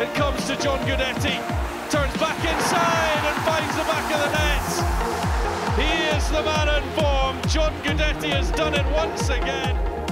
It comes to John Guidetti, turns back inside and finds the back of the net. He is the man in form. John Guidetti has done it once again.